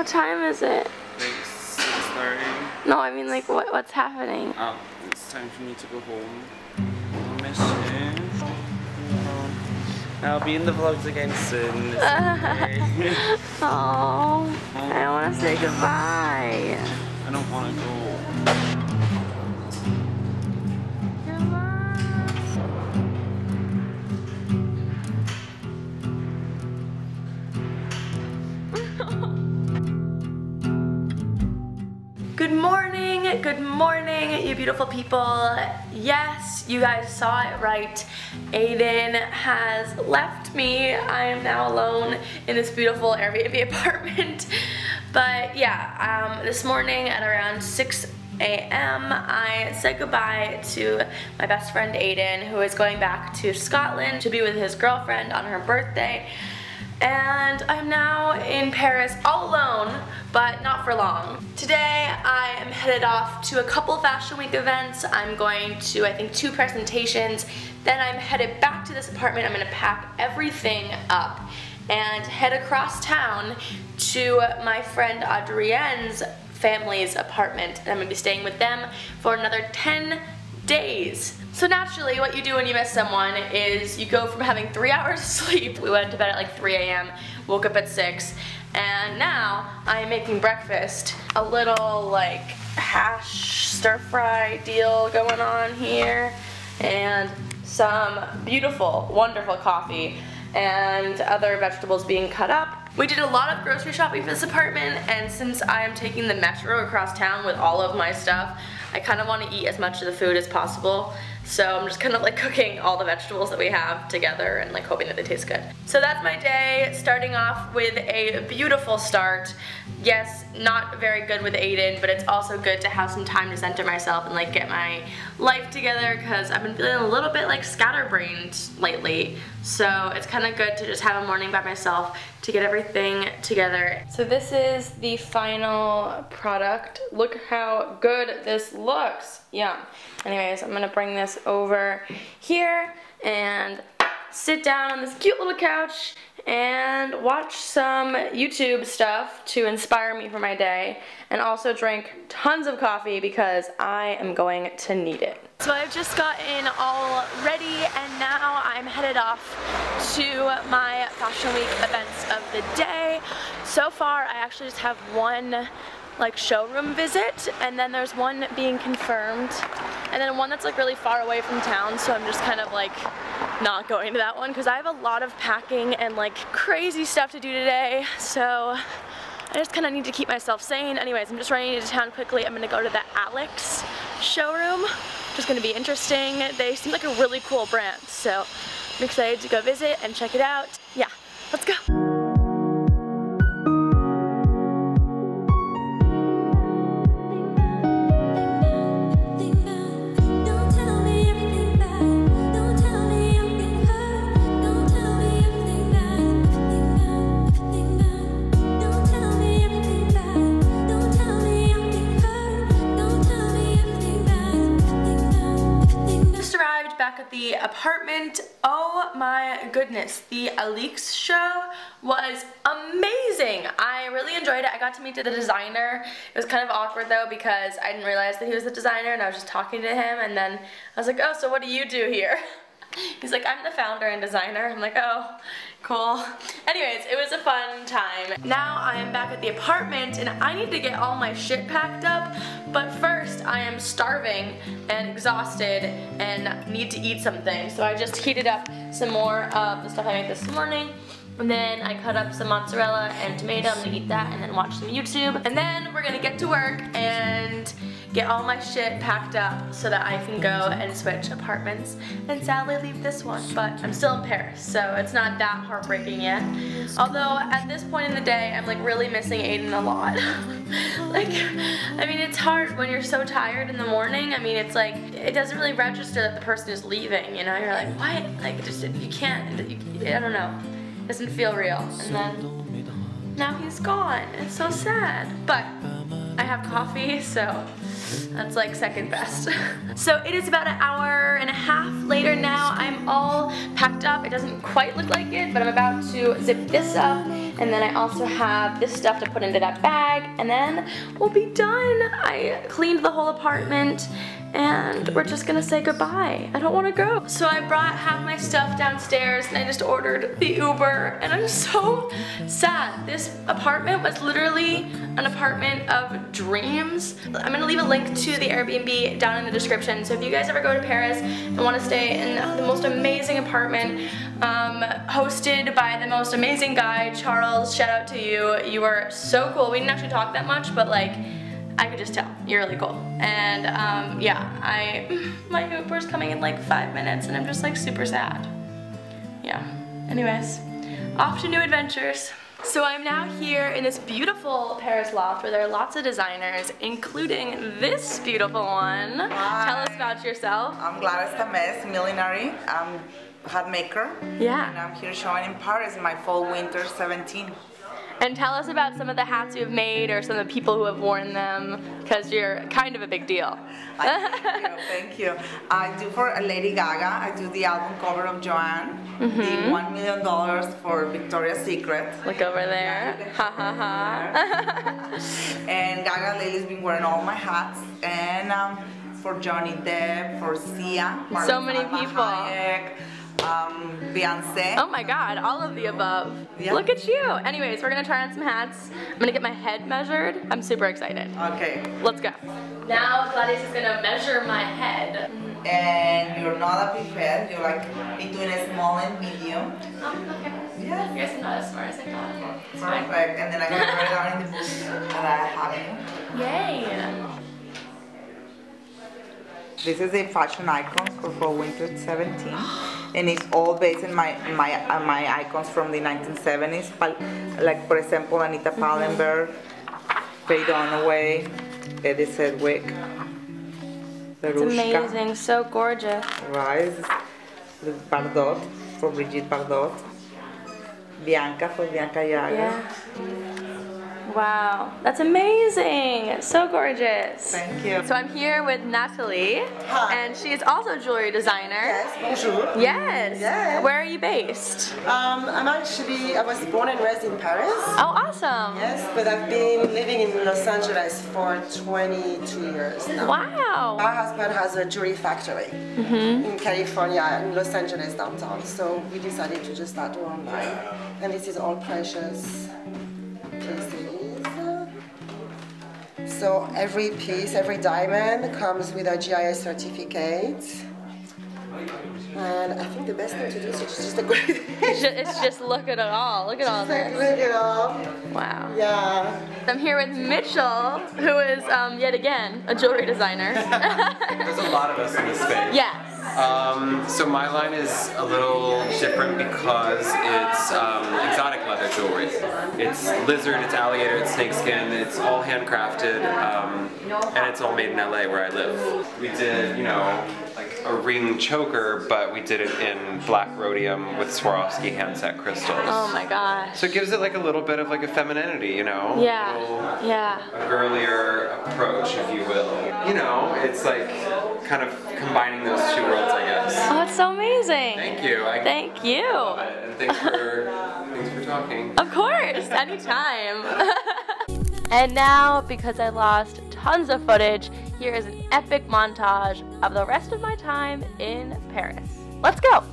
What time is it? Like 6.30. No, I mean like what what's happening? Oh, it's time for me to go home. I miss you. Oh. I'll be in the vlogs again soon. Oh, I want to say goodbye. I don't want to go. Morning, good morning, you beautiful people. Yes, you guys saw it right. Aiden has left me. I am now alone in this beautiful Airbnb apartment. But yeah, um, this morning at around 6 a.m. I said goodbye to my best friend Aiden, who is going back to Scotland to be with his girlfriend on her birthday and I'm now in Paris all alone, but not for long. Today I am headed off to a couple Fashion Week events. I'm going to, I think, two presentations. Then I'm headed back to this apartment. I'm gonna pack everything up and head across town to my friend Adrienne's family's apartment. And I'm gonna be staying with them for another 10 days. So naturally, what you do when you miss someone is you go from having three hours of sleep, we went to bed at like 3 a.m., woke up at 6, and now I am making breakfast. A little like hash stir fry deal going on here, and some beautiful, wonderful coffee, and other vegetables being cut up. We did a lot of grocery shopping for this apartment, and since I am taking the metro across town with all of my stuff, I kind of want to eat as much of the food as possible. So I'm just kind of like cooking all the vegetables that we have together and like hoping that they taste good. So that's my day, starting off with a beautiful start. Yes, not very good with Aiden, but it's also good to have some time to center myself and like get my life together because I've been feeling a little bit like scatterbrained lately. So it's kind of good to just have a morning by myself to get everything together. So this is the final product. Look how good this looks. Yum. Anyways, I'm gonna bring this over here and sit down on this cute little couch and watch some YouTube stuff to inspire me for my day and also drink tons of coffee because I am going to need it. So I've just gotten all ready and now I'm headed off to my Fashion Week events of the day. So far I actually just have one like showroom visit and then there's one being confirmed and then one that's like really far away from town so I'm just kind of like not going to that one because I have a lot of packing and like crazy stuff to do today so I just kind of need to keep myself sane. Anyways, I'm just running into town quickly. I'm going to go to the Alyx showroom, which is going to be interesting. They seem like a really cool brand, so I'm excited to go visit and check it out. Yeah, let's go. Back at the apartment. Oh my goodness, the Alyx show was amazing. I really enjoyed it. I got to meet the designer. It was kind of awkward though because I didn't realize that he was the designer and I was just talking to him and then I was like, oh, so what do you do here? He's like, I'm the founder and designer. I'm like, oh, cool. Anyways, it was a fun time. Now I am back at the apartment and I need to get all my shit packed up, but first I am starving and exhausted and need to eat something. So I just heated up some more of the stuff I made this morning. And then I cut up some mozzarella and tomato. I'm gonna eat that and then watch some YouTube. And then we're gonna get to work and get all my shit packed up so that I can go and switch apartments and sadly leave this one. But I'm still in Paris, so it's not that heartbreaking yet. Although at this point in the day, I'm like really missing Aiden a lot. like, I mean, it's hard when you're so tired in the morning. I mean, it's like, it doesn't really register that the person is leaving, you know? You're like, what? Like, just, you can't, you, I don't know. It doesn't feel real. And then, now he's gone. It's so sad. But, I have coffee, so that's like second best. so it is about an hour and a half later now. I'm all packed up. It doesn't quite look like it, but I'm about to zip this up And then I also have this stuff to put into that bag. And then we'll be done. I cleaned the whole apartment and we're just gonna say goodbye. I don't wanna go. So I brought half my stuff downstairs and I just ordered the Uber and I'm so sad. This apartment was literally an apartment of dreams. I'm gonna leave a link to the Airbnb down in the description. So if you guys ever go to Paris and wanna stay in the most amazing apartment, um, hosted by the most amazing guy, Charles, shout out to you. You are so cool. We didn't actually talk that much, but like, I could just tell you're really cool. And um, yeah, I my Uber's coming in like five minutes, and I'm just like super sad. Yeah. Anyways, off to new adventures. So I'm now here in this beautiful Paris loft where there are lots of designers, including this beautiful one. Tell us about yourself. I'm Gladys Tamez, millinery. I'm hat maker. Yeah. And I'm here showing in Paris my fall winter 17. And tell us about some of the hats you've made or some of the people who have worn them, because you're kind of a big deal. Thank you, thank you. I do for Lady Gaga. I do the album cover of Joanne. Mm-hmm. The one million dollars for Victoria's Secret. Look over there. Ha ha ha. And Gaga Lady's been wearing all my hats. And um, for Johnny Depp, for Sia, for So many Salma people. Hayek, um, Beyonce. Oh my god, all of the above. Yeah. Look at you. Anyways, we're gonna try on some hats. I'm gonna get my head measured. I'm super excited. Okay. Let's go. Now Gladys is gonna measure my head. And you're not a big head. You're like between a small and medium. Oh, okay. Yes. You guys are not as smart as I thought. It's fine. Perfect. And then I'm gonna write it down in the book that I have. Yay. This is a fashion icon for Fall Winter 17, and it's all based on my my uh, my icons from the 1970s, pal- like for example Anita Pallenberg, Faye Dunaway, Edie Sedgwick, It's amazing, so gorgeous. Rise, the Bardot for Brigitte Bardot, Bianca for Bianca Jagger. Yeah. Wow, that's amazing. So gorgeous. Thank you. So I'm here with Nathalie, Hi. and she is also a jewelry designer. Yes, bonjour. Yes. Yes. Where are you based? Um, I'm actually, I was born and raised in Paris. Oh, awesome. Yes, but I've been living in Los Angeles for 22 years now. Wow. My husband has a jewelry factory in California, in Los Angeles downtown. So we decided to just start own. And this is all precious So every piece, every diamond comes with a GIS certificate. And I think the best thing to do is just a great It's just, look at it all. Look at all this. Look it up. Wow. Yeah. I'm here with Mitchel, who is um, yet again a jewelry designer. There's a lot of us in this space. yes. Um, so my line is a little different because it's um, exotic leather jewelry. It's lizard, it's alligator, it's snakeskin. It's all handcrafted, um, and it's all made in LA where I live. We did, you know, like a ring choker, but we did it in black rhodium with Swarovski handset crystals. Oh my gosh. So it gives it like a little bit of like a femininity, you know? Yeah. A little- Yeah. a girlier approach, if you will. You know, it's like kind of combining those two worlds, I guess. Oh, it's so amazing. Thank you. I Thank you. and thanks for thanks for talking. Of course, anytime. and now, because I lost tons of footage, here is an epic montage of the rest of my time in Paris. Let's go.